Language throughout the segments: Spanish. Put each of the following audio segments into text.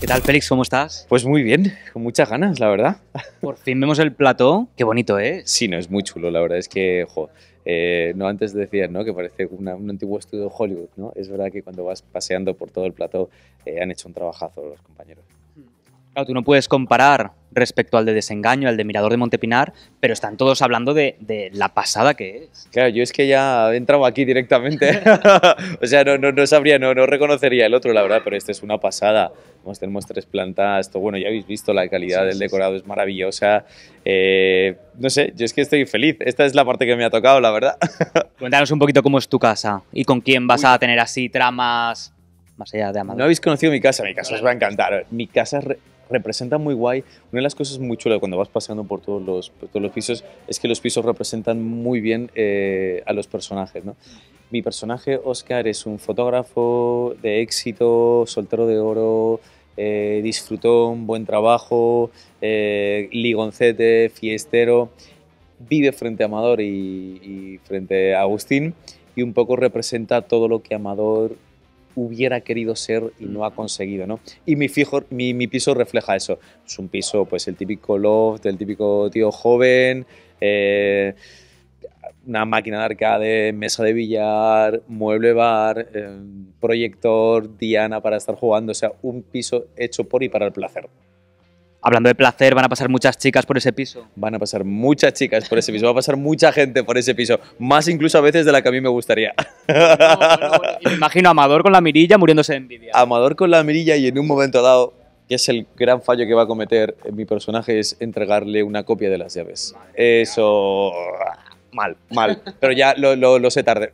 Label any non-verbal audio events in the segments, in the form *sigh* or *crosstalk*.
¿Qué tal, Félix? ¿Cómo estás? Pues muy bien, con muchas ganas, la verdad. Por fin vemos el plató. Qué bonito es. Sí, no, es muy chulo, la verdad es que, jo, eh, no antes decías, ¿no? Que parece una- un antiguo estudio de Hollywood, ¿no? Es verdad que cuando vas paseando por todo el plató eh, han hecho un trabajazo los compañeros. Claro, tú no puedes comparar respecto al de Desengaño, al de Mirador de Montepinar, pero están todos hablando de, de la pasada que es. Claro, yo es que ya he entrado aquí directamente, *laughs* o sea, no, no, no sabría, no, no reconocería el otro, la verdad, pero este es una pasada. Vamos, tenemos tres plantas, esto, bueno, ya habéis visto la calidad Sí, del sí, decorado, es maravillosa. Eh, no sé, yo es que estoy feliz, esta es la parte que me ha tocado, la verdad. *laughs* Cuéntanos un poquito cómo es tu casa y con quién vas a tener así tramas más allá de Amador. No habéis conocido mi casa, mi casa os va a encantar. Mi casa re- representa muy guay. Una de las cosas muy chulas cuando vas paseando por todos los, por todos los pisos es que los pisos representan muy bien eh, a los personajes. ¿no? Mi personaje, Oscar, es un fotógrafo de éxito, soltero de oro, eh, disfrutón, buen trabajo, eh, ligoncete, fiestero. Vive frente a Amador y, y frente a Agustín y un poco representa todo lo que Amador hubiera querido ser y no ha conseguido, ¿no? Y mi, fijo, mi, mi piso refleja eso. Es un piso, pues el típico loft, el típico tío joven, eh, una máquina de arcade, mesa de billar, mueble bar, eh, proyector, diana para estar jugando, o sea, un piso hecho por y para el placer. Hablando de placer, van a pasar muchas chicas por ese piso. Van a pasar muchas chicas por ese piso, va a pasar mucha gente por ese piso, más incluso a veces de la que a mí me gustaría. Y me imagino a Amador con la mirilla muriéndose de envidia. Amador con la mirilla y en un momento dado, que es el gran fallo que va a cometer mi personaje, es entregarle una copia de las llaves. Eso... Mal, mal. Pero ya lo, lo, lo sé tarde.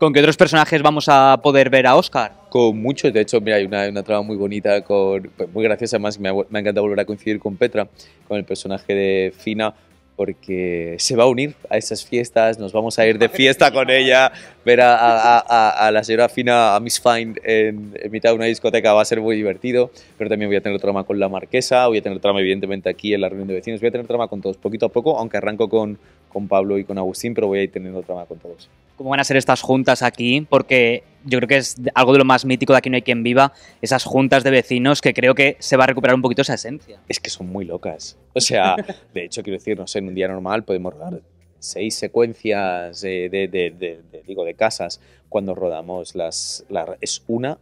¿Con qué otros personajes vamos a poder ver a Oscar? Con muchos, de hecho, mira, hay una, una trama muy bonita, con, pues, muy graciosa, además me ha, me ha encantado volver a coincidir con Petra, con el personaje de Fina, porque se va a unir a esas fiestas, nos vamos a ir de fiesta con ella, ver a, a- a- a la señora Fina, a Miss Fine en, en mitad de una discoteca va a ser muy divertido, pero también voy a tener trama con la marquesa, voy a tener trama evidentemente aquí en la reunión de vecinos, voy a tener trama con todos, poquito a poco, aunque arranco con, con Pablo y con Agustín, pero voy a ir teniendo trama con todos. ¿Cómo van a ser estas juntas aquí? Porque yo creo que es algo de lo más mítico de Aquí no hay quien viva, esas juntas de vecinos que creo que se va a recuperar un poquito esa esencia. es que son muy locas. O sea, *laughs* de hecho, quiero decir, no sé, en un día normal podemos rodar seis secuencias eh, de, de- de- de- digo, de casas cuando rodamos las, la- es una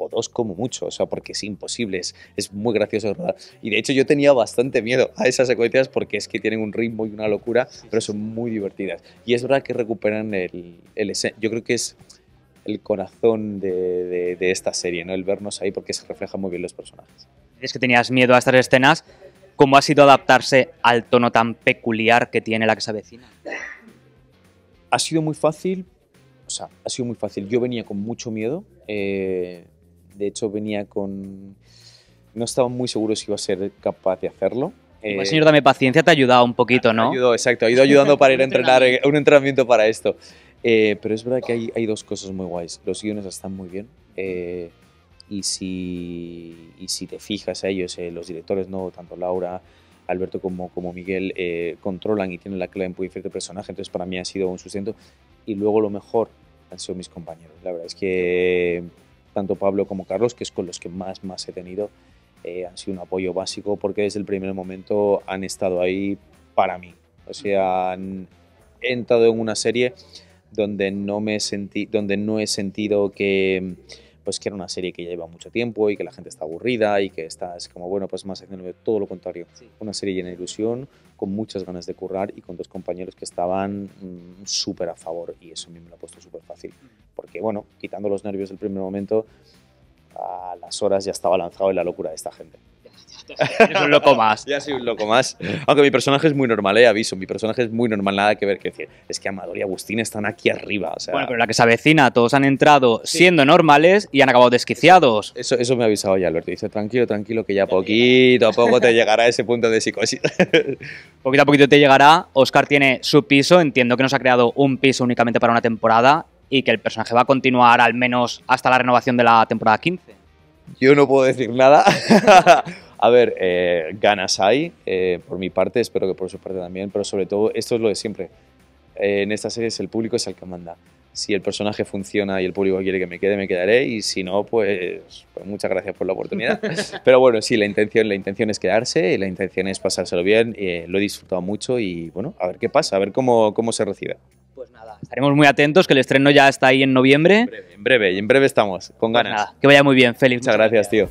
o dos como mucho, o sea, porque es imposible, es, es muy gracioso rodar. Y de hecho yo tenía bastante miedo a esas secuencias porque es que tienen un ritmo y una locura, pero son muy divertidas. Y es verdad que recuperan el, el yo creo que es el corazón de, de- de esta serie, ¿no? El vernos ahí porque se reflejan muy bien los personajes. Dices que tenías miedo a estas escenas. ¿Cómo ha sido adaptarse al tono tan peculiar que tiene la que se avecina? ha sido muy fácil, o sea, ha sido muy fácil. Yo venía con mucho miedo, eh, de hecho venía con... No estaba muy seguro si iba a ser capaz de hacerlo. El Eh, señor Dame Paciencia te ha ayudado un poquito, ¿no? Ayudó, exacto, ha ido ayudando para ir a entrenar, eh, un entrenamiento para esto. Eh, pero es verdad que hay, hay dos cosas muy guays. Los guiones están muy bien. eh, y, si, y si te fijas a ellos, eh, los directores, no tanto Laura, Alberto como, como Miguel, eh, controlan y tienen la clave en muy diferente personaje. Entonces, para mí ha sido un sustento. Y luego lo mejor han sido mis compañeros. La verdad es que tanto Pablo como Carlos, que es con los que más, más he tenido, eh, han sido un apoyo básico porque desde el primer momento han estado ahí para mí. O sea, han he entrado en una serie donde no me sentí, donde no he sentido que pues que era una serie que ya lleva mucho tiempo y que la gente está aburrida y que estás como bueno pues más haciendo todo lo contrario. Una serie llena de ilusión con muchas ganas de currar y con dos compañeros que estaban mm, súper a favor y eso a mí me lo ha puesto súper fácil porque bueno quitando los nervios del primer momento a las horas ya estaba lanzado en la locura de esta gente Eres un loco más. *laughs* ya soy un loco más. Aunque mi personaje es muy normal, eh, aviso. Mi personaje es muy normal, nada que ver. Que decir, es que Amador y Agustín están aquí arriba. O sea, Bueno, pero la que se avecina, todos han entrado siendo normales y han acabado desquiciados. eso, eso me ha avisado ya Alberto. Dice, tranquilo, tranquilo, que ya poquito a poco te llegará ese punto de psicosis. Poquito a poquito te llegará. Oscar tiene su piso, entiendo que nos ha creado un piso únicamente para una temporada y que el personaje va a continuar al menos hasta la renovación de la temporada 15. Yo no puedo decir nada. *laughs* A ver, eh, ganas hay, eh, por mi parte, espero que por su parte también, pero sobre todo esto es lo de siempre. eh, en estas series el público es el que manda. Si el personaje funciona y el público quiere que me quede, me quedaré. Y si no, pues, pues muchas gracias por la oportunidad. *laughs* Pero bueno, sí, la intención, la intención es quedarse, la intención es pasárselo bien. eh, lo he disfrutado mucho y bueno, a ver qué pasa, a ver cómo, cómo se recibe. Pues nada, estaremos muy atentos, que el estreno ya está ahí en noviembre. En breve, en breve, y en breve estamos, con Pues ganas. nada, que vaya muy bien, Félix. Muchas gracias, tío.